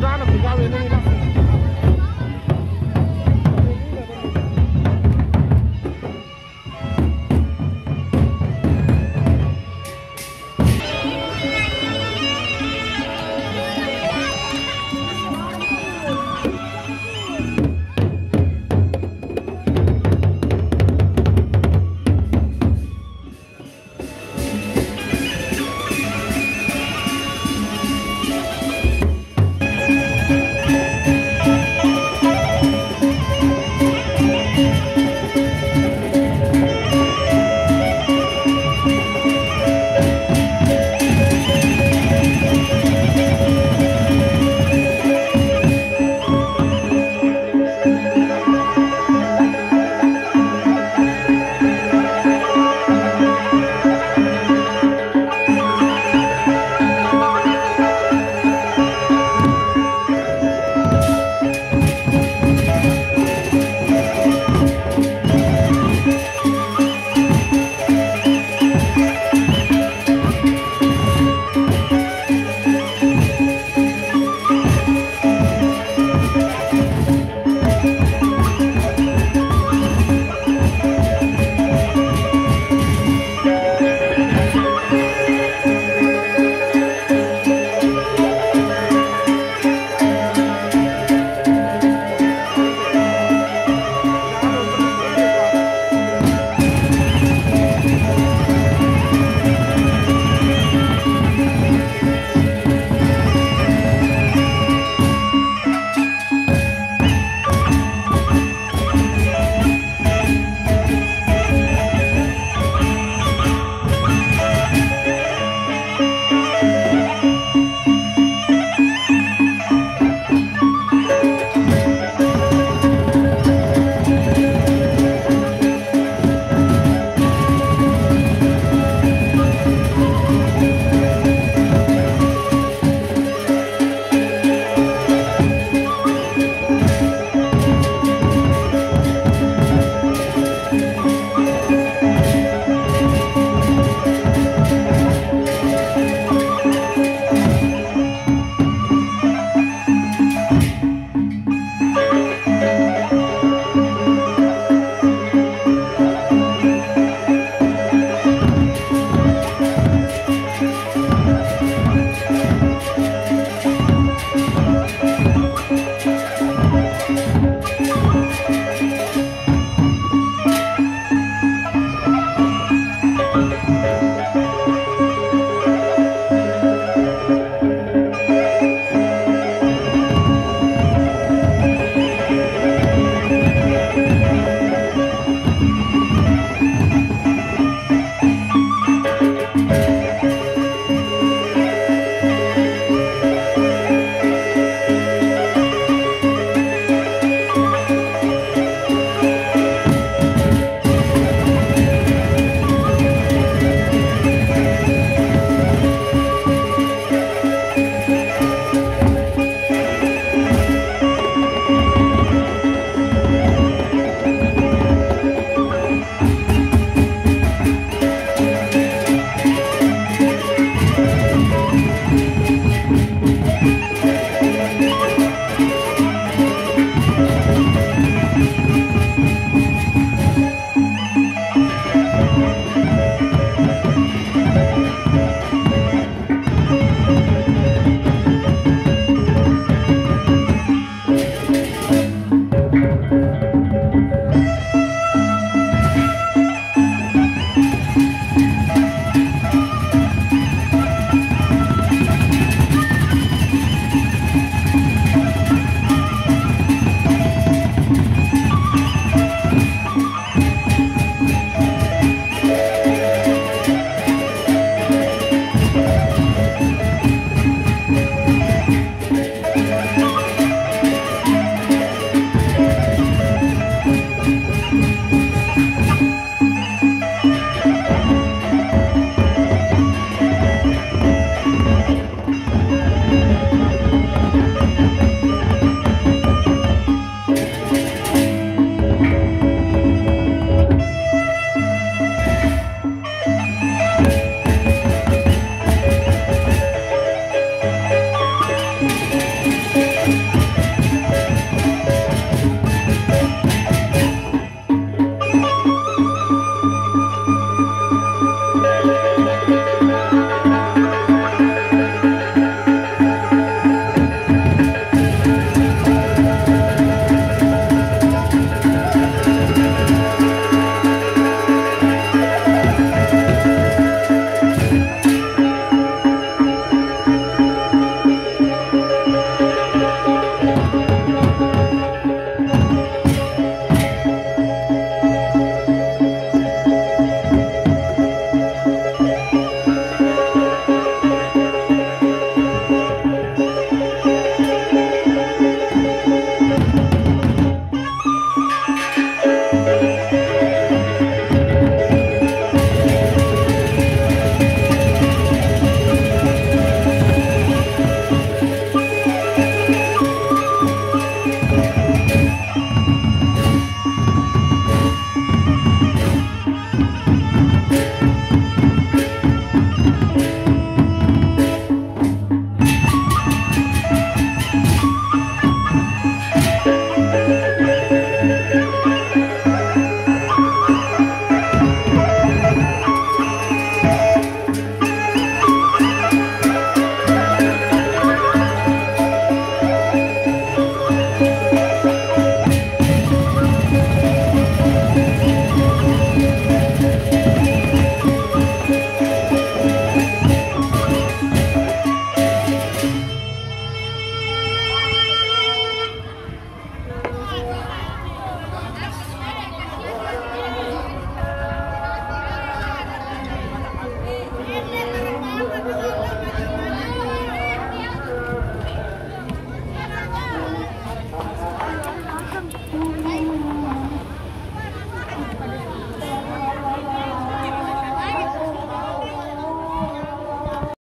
Jordan, egal, wir nehmen